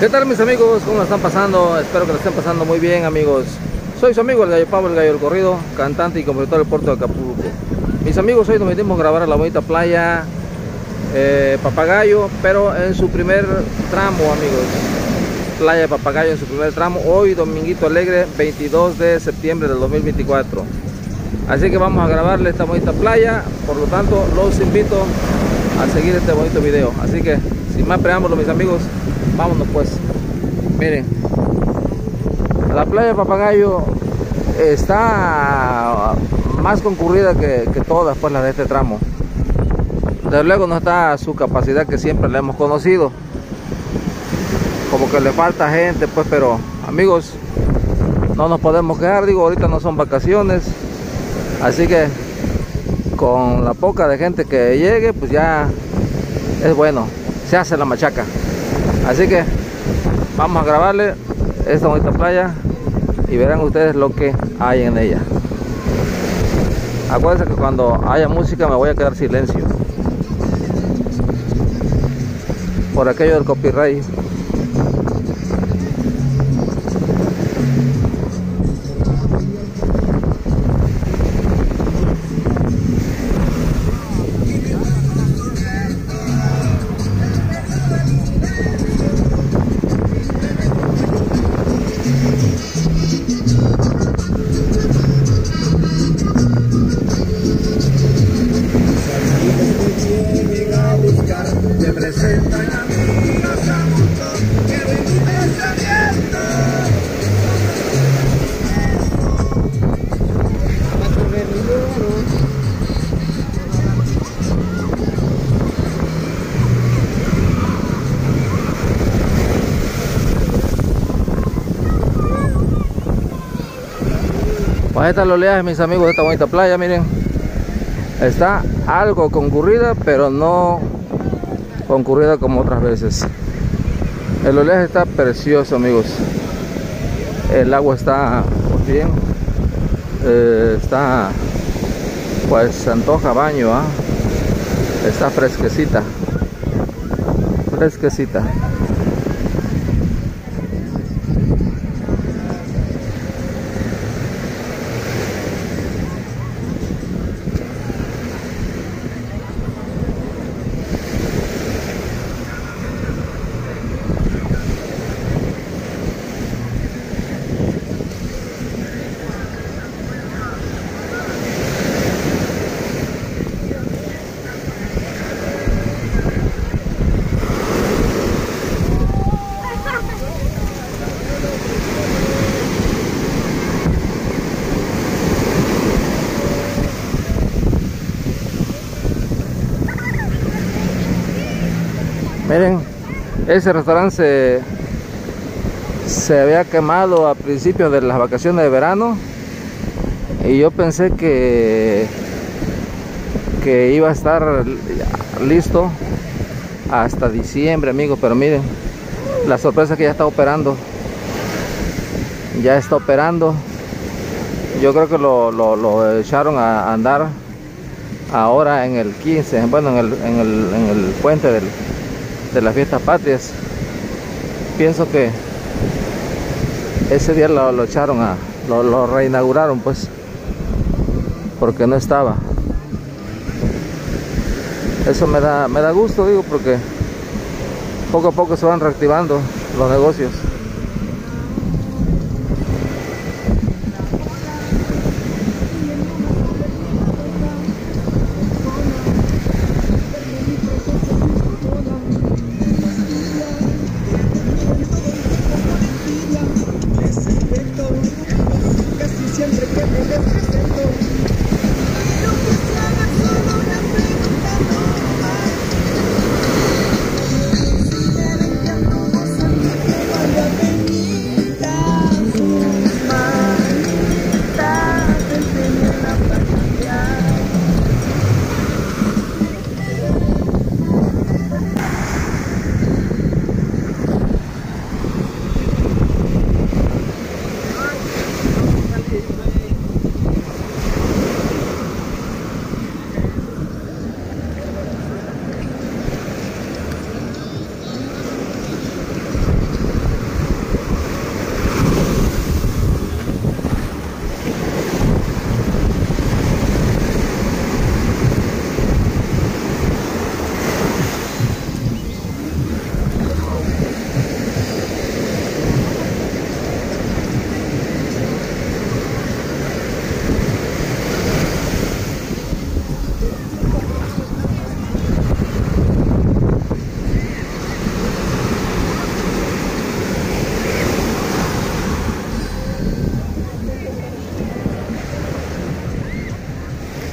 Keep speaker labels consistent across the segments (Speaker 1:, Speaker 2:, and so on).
Speaker 1: ¿Qué tal mis amigos? ¿Cómo la están pasando? Espero que la estén pasando muy bien amigos. Soy su amigo el Gallo Pablo, el Gallo del Corrido, cantante y compositor del puerto de Acapulco. Mis amigos, hoy nos metimos a grabar a la bonita playa eh, Papagayo, pero en su primer tramo amigos. Playa Papagayo en su primer tramo, hoy Dominguito Alegre, 22 de septiembre del 2024. Así que vamos a grabarle esta bonita playa, por lo tanto los invito a seguir este bonito video. Así que sin más preámbulos mis amigos, vámonos pues. Miren la playa Papagayo está más concurrida que, todas pues las de este tramo. Desde luego no está su capacidad que siempre le hemos conocido. Como que le falta gente pues pero amigos no nos podemos quedar. Digo ahorita no son vacaciones. Así que con la poca de gente que llegue pues ya es bueno se hace la machaca. Así que vamos a grabarle esta bonita playa y verán ustedes lo que hay en ella. Acuérdense que cuando haya música me voy a quedar silencio por aquello del copyright Pues ahí está el oleaje, mis amigos, de esta bonita playa, miren. Está algo concurrida, pero no concurrida como otras veces. El oleaje está precioso, amigos. El agua está bien. Eh, está, pues se antoja baño, ¿ah? Está fresquecita. Fresquecita. Miren, ese restaurante se, había quemado a principios de las vacaciones de verano y yo pensé que que iba a estar listo hasta diciembre amigos pero miren la sorpresa que ya está operando. Ya está operando. Yo creo que lo, echaron a andar ahora en el 15 bueno en el, en el, en el puente del, de las fiestas patrias. Pienso que ese día lo, echaron a, lo, lo, reinauguraron pues, porque no estaba. Eso me da, me da gusto, digo, porque poco a poco se van reactivando los negocios.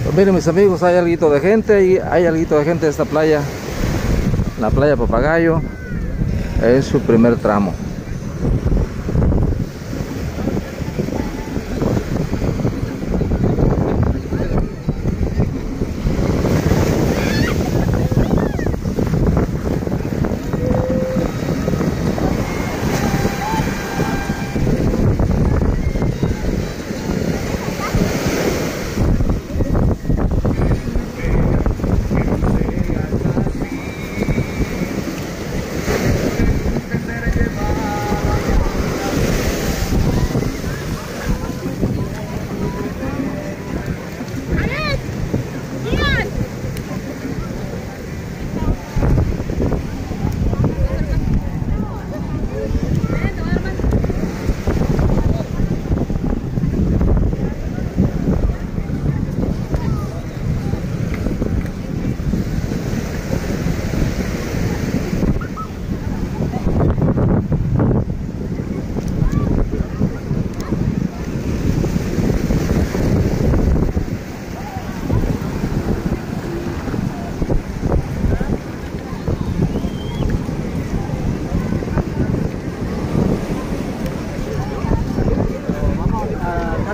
Speaker 1: Pues miren mis amigos, hay algo de gente y hay algo de gente de esta playa. La playa Papagayo es su primer tramo.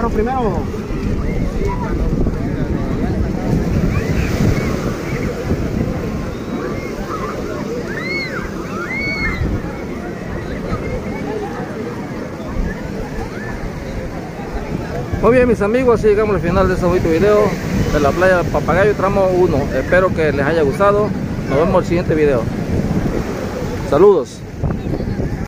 Speaker 2: Primero.
Speaker 1: Muy bien mis amigos, así llegamos al final de este bonito video de la playa Papagayo tramo 1. Espero que les haya gustado. Nos vemos en el siguiente video. Saludos.